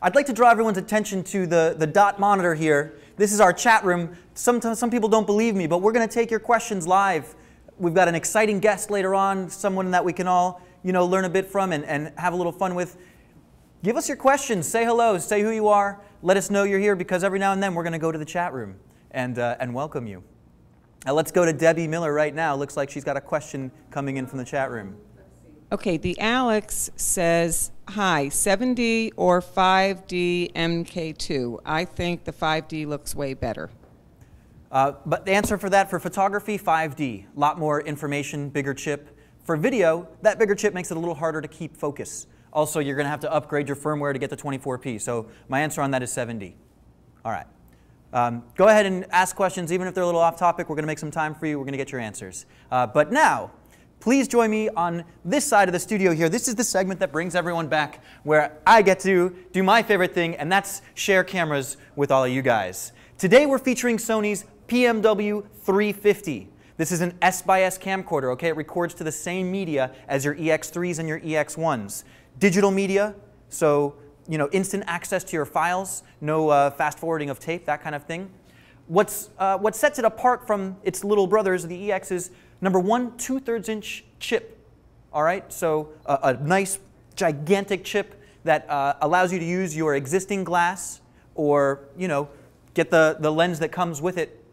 I'd like to draw everyone's attention to the, the dot monitor here. This is our chat room. Sometimes some people don't believe me, but we're going to take your questions live. We've got an exciting guest later on, someone that we can all you know, learn a bit from and, and have a little fun with. Give us your questions. Say hello. Say who you are. Let us know you're here because every now and then we're going to go to the chat room and, uh, and welcome you. Now let's go to Debbie Miller right now. Looks like she's got a question coming in from the chat room. Okay, the Alex says, hi, 7D or 5D MK2? I think the 5D looks way better. Uh, but the answer for that, for photography, 5D. A lot more information, bigger chip. For video, that bigger chip makes it a little harder to keep focus. Also, you're going to have to upgrade your firmware to get to 24p. So my answer on that is 7D. All right. Um, go ahead and ask questions, even if they're a little off topic. We're going to make some time for you. We're going to get your answers. Uh, but now, Please join me on this side of the studio here. This is the segment that brings everyone back where I get to do my favorite thing, and that's share cameras with all of you guys. Today we're featuring Sony's PMW 350. This is an S by S camcorder, okay? It records to the same media as your EX3s and your EX1s. Digital media, so you know, instant access to your files, no uh, fast forwarding of tape, that kind of thing. What's, uh, what sets it apart from its little brothers, the EX, is Number one, two thirds inch chip. All right, so a, a nice gigantic chip that uh, allows you to use your existing glass or, you know, get the, the lens that comes with it.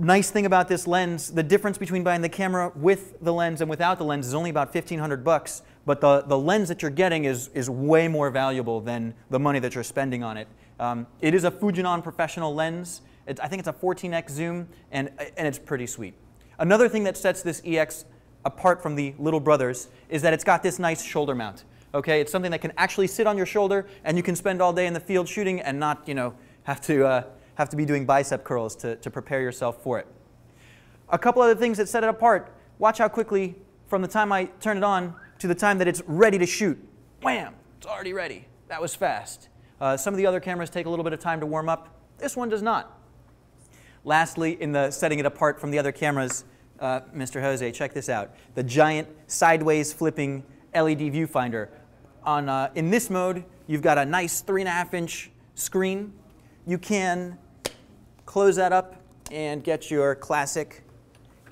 Nice thing about this lens, the difference between buying the camera with the lens and without the lens is only about 1500 bucks, but the, the lens that you're getting is, is way more valuable than the money that you're spending on it. Um, it is a Fujinon professional lens. I think it's a 14x zoom, and, and it's pretty sweet. Another thing that sets this EX apart from the little brothers is that it's got this nice shoulder mount. Okay, it's something that can actually sit on your shoulder, and you can spend all day in the field shooting and not, you know, have to uh, have to be doing bicep curls to, to prepare yourself for it. A couple other things that set it apart. Watch how quickly, from the time I turn it on to the time that it's ready to shoot, wham, it's already ready. That was fast. Uh, some of the other cameras take a little bit of time to warm up. This one does not. Lastly, in the setting it apart from the other cameras, uh, Mr. Jose, check this out. The giant sideways flipping LED viewfinder. On, uh, in this mode, you've got a nice three and a half inch screen. You can close that up and get your classic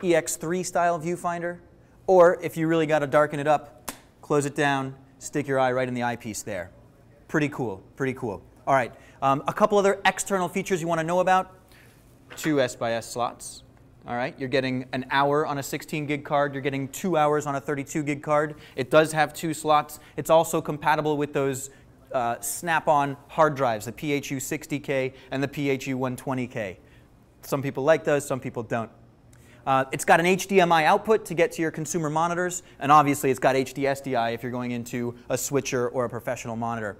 EX3 style viewfinder. Or if you really got to darken it up, close it down, stick your eye right in the eyepiece there. Pretty cool, pretty cool. All right, um, a couple other external features you want to know about. Two S by S slots. All right, you're getting an hour on a 16 gig card. You're getting two hours on a 32 gig card. It does have two slots. It's also compatible with those uh, snap-on hard drives, the PHU 60K and the PHU 120K. Some people like those, some people don't. Uh, it's got an HDMI output to get to your consumer monitors, and obviously it's got HD SDI if you're going into a switcher or a professional monitor.